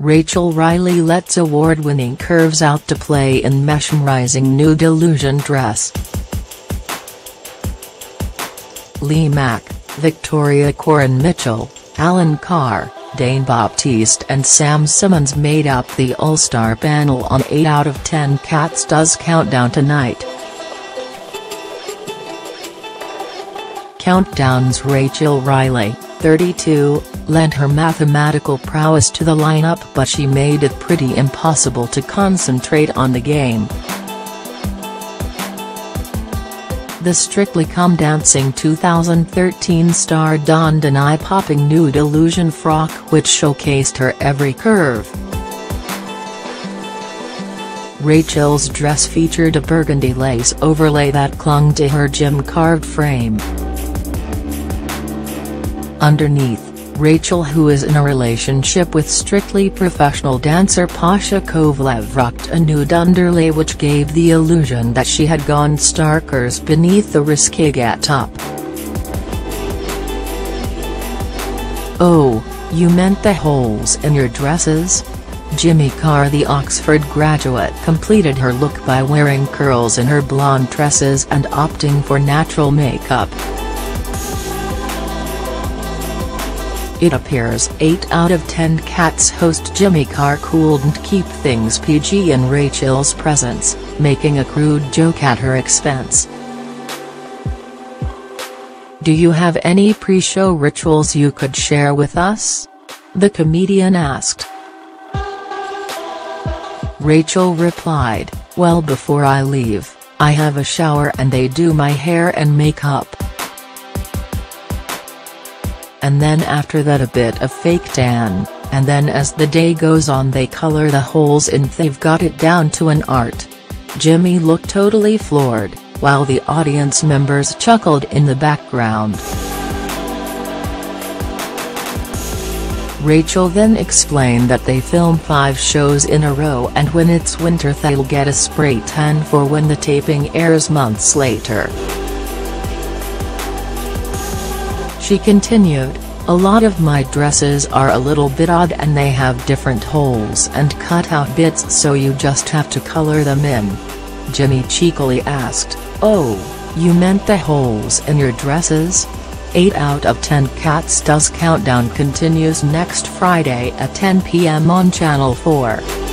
Rachel Riley lets award-winning curves out to play in mesmerizing nude delusion dress. Lee Mack, Victoria Coren Mitchell, Alan Carr, Dane Baptiste and Sam Simmons made up the All-Star panel on 8 out of 10 Cats Does Countdown tonight. Countdown's Rachel Riley, 32, lent her mathematical prowess to the lineup but she made it pretty impossible to concentrate on the game. The Strictly Come Dancing 2013 star donned an eye-popping nude illusion frock which showcased her every curve. Rachel's dress featured a burgundy lace overlay that clung to her gem-carved frame. Underneath, Rachel who is in a relationship with strictly professional dancer Pasha Kovalev rocked a nude underlay which gave the illusion that she had gone starkers beneath the risque get-up. Oh, you meant the holes in your dresses? Jimmy Carr the Oxford graduate completed her look by wearing curls in her blonde tresses and opting for natural makeup. It appears 8 out of 10 Cats host Jimmy Carr couldn't keep things PG in Rachel's presence, making a crude joke at her expense. Do you have any pre-show rituals you could share with us? The comedian asked. Rachel replied, well before I leave, I have a shower and they do my hair and makeup and then after that a bit of fake tan, and then as the day goes on they color the holes in they've got it down to an art. Jimmy looked totally floored, while the audience members chuckled in the background. Rachel then explained that they film five shows in a row and when it's winter they'll get a spray tan for when the taping airs months later. She continued, a lot of my dresses are a little bit odd and they have different holes and cut-out bits so you just have to color them in. Jimmy cheekily asked, oh, you meant the holes in your dresses? 8 out of 10 Cats Does Countdown continues next Friday at 10 p.m. on Channel 4.